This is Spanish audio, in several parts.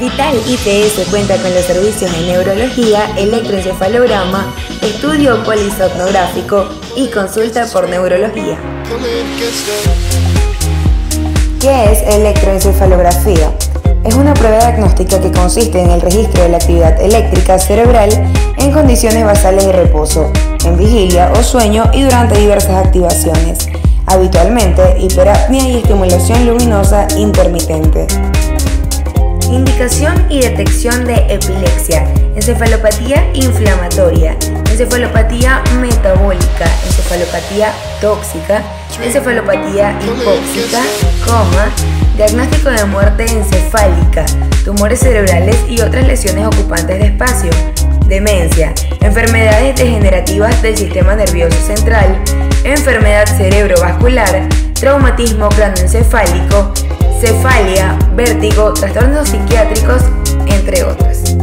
Hospital IPS cuenta con los servicios de neurología, electroencefalograma, estudio polisomnográfico y consulta por neurología. ¿Qué es electroencefalografía? Es una prueba diagnóstica que consiste en el registro de la actividad eléctrica cerebral en condiciones basales de reposo, en vigilia o sueño y durante diversas activaciones, habitualmente hiperapnea y estimulación luminosa intermitente. Indicación y detección de epilepsia, encefalopatía inflamatoria, encefalopatía metabólica, encefalopatía tóxica, encefalopatía hipóxica, coma, diagnóstico de muerte encefálica, tumores cerebrales y otras lesiones ocupantes de espacio, demencia, enfermedades degenerativas del sistema nervioso central, enfermedad cerebrovascular, traumatismo cranoencefálico, cefalia, vértigo, trastornos psiquiátricos, entre otras.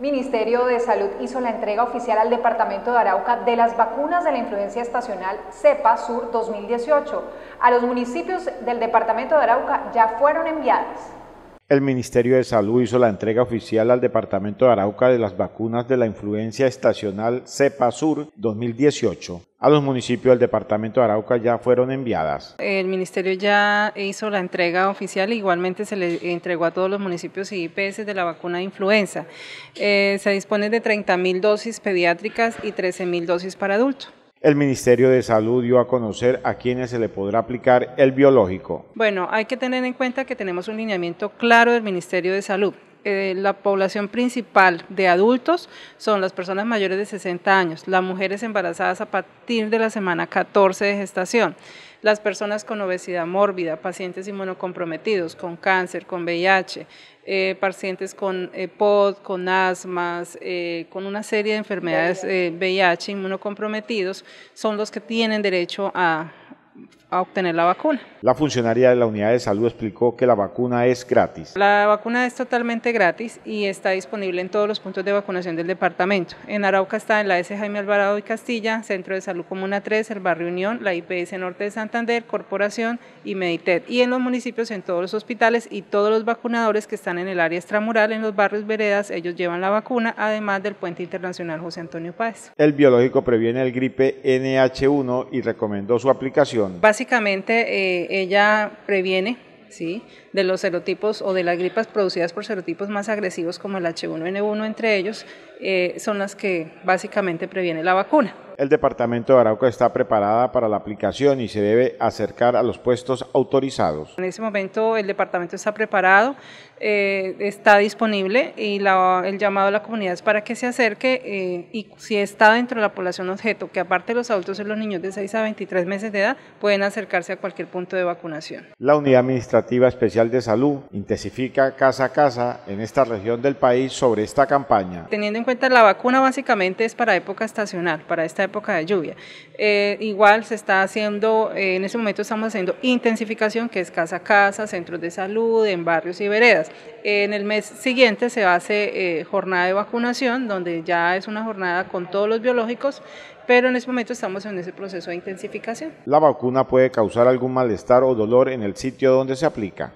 Ministerio de Salud hizo la entrega oficial al Departamento de Arauca de las vacunas de la influencia estacional CEPA Sur 2018. A los municipios del Departamento de Arauca ya fueron enviadas. El Ministerio de Salud hizo la entrega oficial al Departamento de Arauca de las vacunas de la influencia estacional CEPA Sur 2018. A los municipios del Departamento de Arauca ya fueron enviadas. El Ministerio ya hizo la entrega oficial, igualmente se le entregó a todos los municipios y IPS de la vacuna de influenza. Eh, se dispone de 30.000 dosis pediátricas y 13.000 dosis para adultos. El Ministerio de Salud dio a conocer a quienes se le podrá aplicar el biológico. Bueno, hay que tener en cuenta que tenemos un lineamiento claro del Ministerio de Salud. Eh, la población principal de adultos son las personas mayores de 60 años, las mujeres embarazadas a partir de la semana 14 de gestación, las personas con obesidad mórbida, pacientes inmunocomprometidos, con cáncer, con VIH, eh, pacientes con eh, POD, con asmas, con una serie de enfermedades VIH inmunocomprometidos, son los que tienen derecho a a obtener la vacuna. La funcionaria de la unidad de salud explicó que la vacuna es gratis. La vacuna es totalmente gratis y está disponible en todos los puntos de vacunación del departamento. En Arauca está en la S. Jaime Alvarado y Castilla, Centro de Salud Comuna 3, el Barrio Unión, la IPS Norte de Santander, Corporación y Meditet. Y en los municipios, en todos los hospitales y todos los vacunadores que están en el área extramural, en los barrios veredas, ellos llevan la vacuna, además del puente internacional José Antonio Páez. El biológico previene el gripe NH1 y recomendó su aplicación. Básicamente eh, ella previene ¿sí? de los serotipos o de las gripas producidas por serotipos más agresivos como el H1N1 entre ellos, eh, son las que básicamente previene la vacuna. El departamento de Arauca está preparada para la aplicación y se debe acercar a los puestos autorizados. En ese momento el departamento está preparado, eh, está disponible y el llamado a la comunidad es para que se acerque eh, y si está dentro de la población objeto, que aparte los adultos y los niños de 6 a 23 meses de edad, pueden acercarse a cualquier punto de vacunación. La Unidad Administrativa Especial de Salud intensifica casa a casa en esta región del país sobre esta campaña. Teniendo en cuenta la vacuna básicamente es para época estacional, para esta época de lluvia. Eh, igual se está haciendo, eh, en ese momento estamos haciendo intensificación, que es casa a casa, centros de salud, en barrios y veredas. en el mes siguiente se hace eh, jornada de vacunación, donde ya es una jornada con todos los biológicos, pero en ese momento estamos en ese proceso de intensificación. La vacuna puede causar algún malestar o dolor en el sitio donde se aplica.